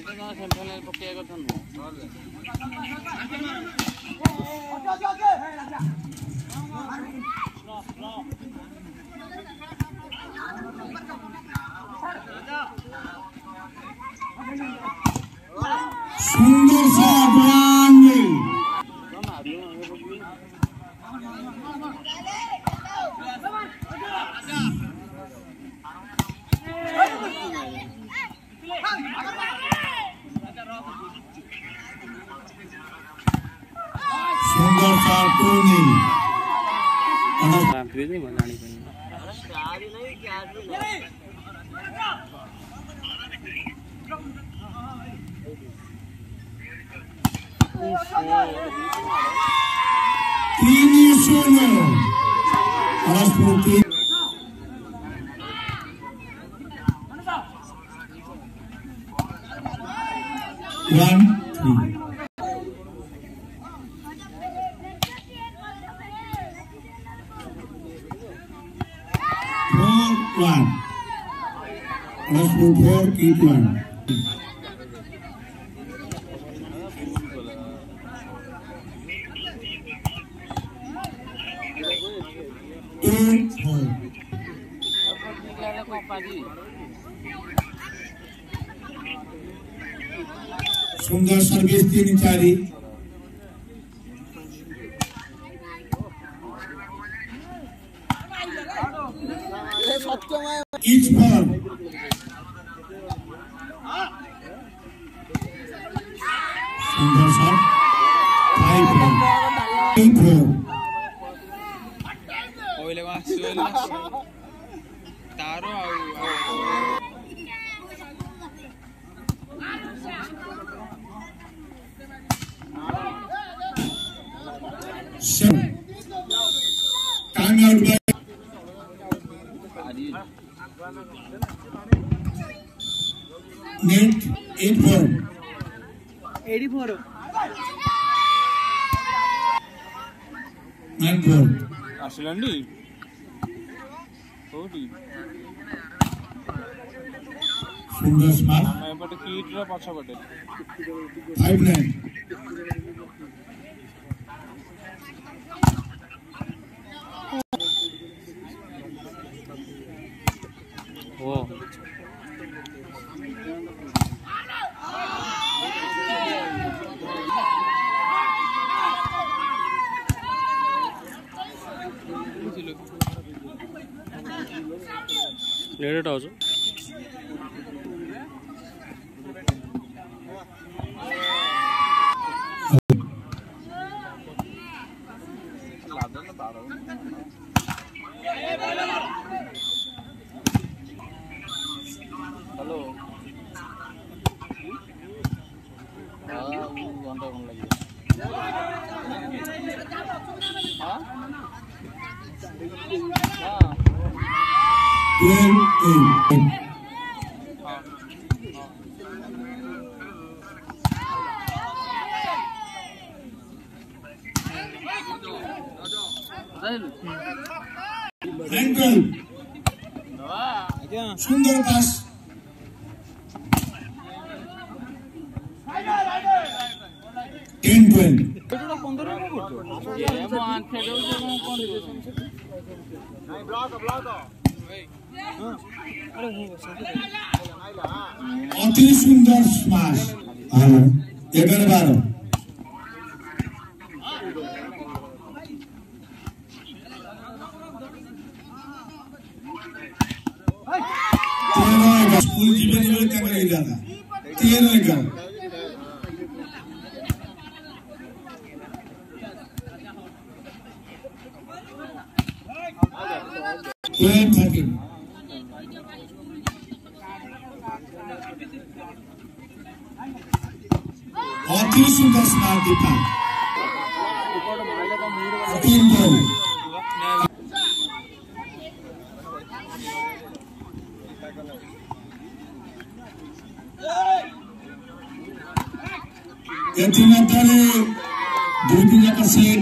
ਜਿਹਦੇ ਨਾਲ ਸੈਂਪਲ ਨਾਲ ਪੱਕੇਗਾ ਤੁਹਾਨੂੰ ਆ ਲੈ ਅੱਗੇ ਅੱਗੇ कार्टूनिंग बनानी तीन शून्य राष्ट्रपति One, three. Iklan Let's move Iklan Sungguh 1. Eat cari. Each ball. Fingers up. High ball. April. Oile más, oile más. Taro, Seven. Time out. Net 84. 84. 94. আসলেন্ডি কোটি সুন্দর স্মাল এপটে কিটরা পাছা পটে 59 내려다 오죠. 1, 1, 1. 앵글 순동 파스 갱분 ସେଟା 15 ରେ କଣ କରୁଛ ଏ ମୋ ଆଣ୍ଠେ ଦଉଛ ମୁଁ କଣ ଦେଉଛି ନାଇଁ ବ୍ଲକ ବ୍ଲକ ଅଣତିରିଶ ସୁନ୍ଦର ସ୍ମାସ୍ ଏଗାର ବାର स्कूल जीवन में क्या करेगा तेरह ग्राम Keep working. Hockey shooters now depart. Fourteen goal. এটি মাত্রালয়ে দুই তিন একটা সেট